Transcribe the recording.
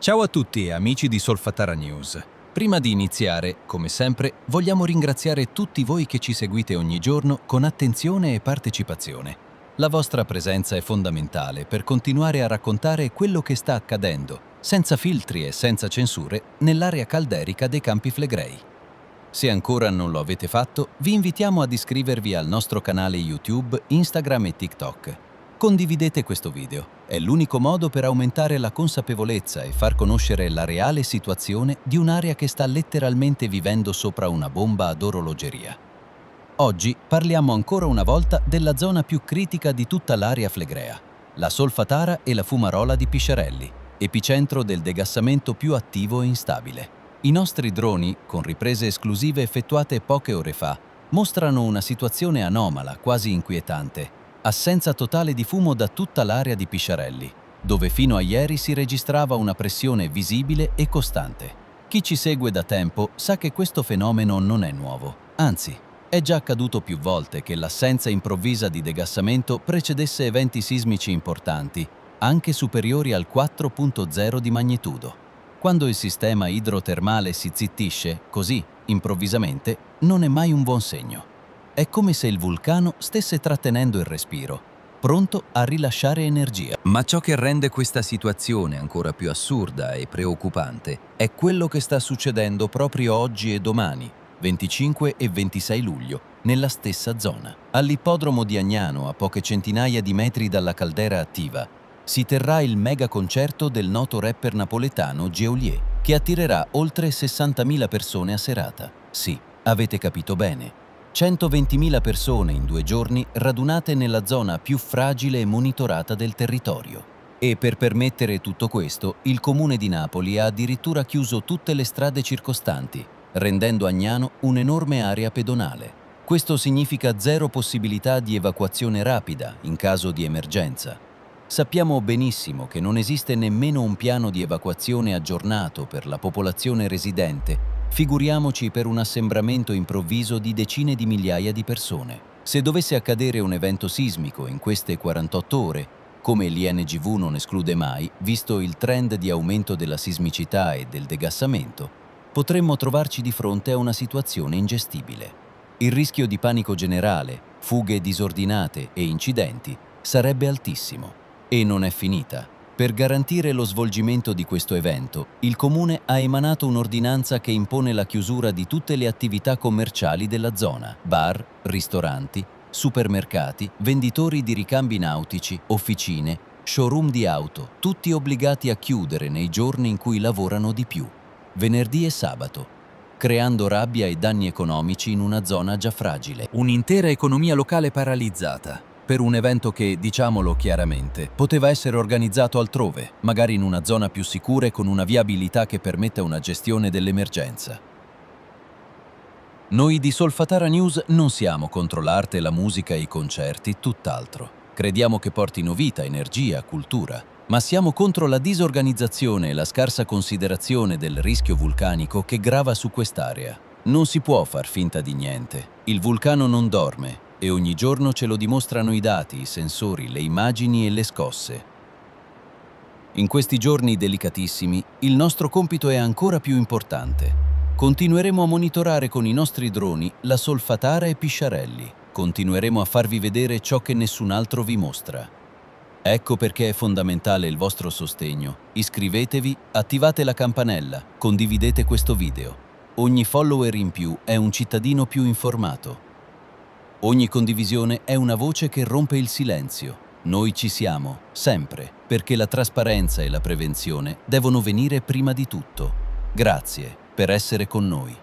Ciao a tutti amici di Solfatara News. Prima di iniziare, come sempre, vogliamo ringraziare tutti voi che ci seguite ogni giorno con attenzione e partecipazione. La vostra presenza è fondamentale per continuare a raccontare quello che sta accadendo, senza filtri e senza censure, nell'area calderica dei Campi Flegrei. Se ancora non lo avete fatto, vi invitiamo ad iscrivervi al nostro canale YouTube, Instagram e TikTok. Condividete questo video. È l'unico modo per aumentare la consapevolezza e far conoscere la reale situazione di un'area che sta letteralmente vivendo sopra una bomba ad orologeria. Oggi parliamo ancora una volta della zona più critica di tutta l'area flegrea, la Solfatara e la Fumarola di Pisciarelli, epicentro del degassamento più attivo e instabile. I nostri droni, con riprese esclusive effettuate poche ore fa, mostrano una situazione anomala, quasi inquietante. Assenza totale di fumo da tutta l'area di Pisciarelli, dove fino a ieri si registrava una pressione visibile e costante. Chi ci segue da tempo sa che questo fenomeno non è nuovo, anzi, è già accaduto più volte che l'assenza improvvisa di degassamento precedesse eventi sismici importanti, anche superiori al 4.0 di magnitudo. Quando il sistema idrotermale si zittisce, così, improvvisamente, non è mai un buon segno. È come se il vulcano stesse trattenendo il respiro, pronto a rilasciare energia. Ma ciò che rende questa situazione ancora più assurda e preoccupante è quello che sta succedendo proprio oggi e domani, 25 e 26 luglio, nella stessa zona. All'ippodromo di Agnano, a poche centinaia di metri dalla caldera attiva, si terrà il mega concerto del noto rapper napoletano Geolier, che attirerà oltre 60.000 persone a serata. Sì, avete capito bene. 120.000 persone in due giorni radunate nella zona più fragile e monitorata del territorio. E per permettere tutto questo, il comune di Napoli ha addirittura chiuso tutte le strade circostanti, rendendo Agnano un'enorme area pedonale. Questo significa zero possibilità di evacuazione rapida in caso di emergenza. Sappiamo benissimo che non esiste nemmeno un piano di evacuazione aggiornato per la popolazione residente, figuriamoci per un assembramento improvviso di decine di migliaia di persone. Se dovesse accadere un evento sismico in queste 48 ore, come l'INGV non esclude mai, visto il trend di aumento della sismicità e del degassamento, potremmo trovarci di fronte a una situazione ingestibile. Il rischio di panico generale, fughe disordinate e incidenti sarebbe altissimo. E non è finita. Per garantire lo svolgimento di questo evento, il Comune ha emanato un'ordinanza che impone la chiusura di tutte le attività commerciali della zona, bar, ristoranti, supermercati, venditori di ricambi nautici, officine, showroom di auto, tutti obbligati a chiudere nei giorni in cui lavorano di più, venerdì e sabato, creando rabbia e danni economici in una zona già fragile. Un'intera economia locale paralizzata, per un evento che, diciamolo chiaramente, poteva essere organizzato altrove, magari in una zona più sicura e con una viabilità che permetta una gestione dell'emergenza. Noi di Solfatara News non siamo contro l'arte, la musica e i concerti, tutt'altro. Crediamo che portino vita, energia, cultura, ma siamo contro la disorganizzazione e la scarsa considerazione del rischio vulcanico che grava su quest'area. Non si può far finta di niente. Il vulcano non dorme e ogni giorno ce lo dimostrano i dati, i sensori, le immagini e le scosse. In questi giorni delicatissimi, il nostro compito è ancora più importante. Continueremo a monitorare con i nostri droni la Solfatara e Pisciarelli. Continueremo a farvi vedere ciò che nessun altro vi mostra. Ecco perché è fondamentale il vostro sostegno. Iscrivetevi, attivate la campanella, condividete questo video. Ogni follower in più è un cittadino più informato. Ogni condivisione è una voce che rompe il silenzio. Noi ci siamo, sempre, perché la trasparenza e la prevenzione devono venire prima di tutto. Grazie per essere con noi.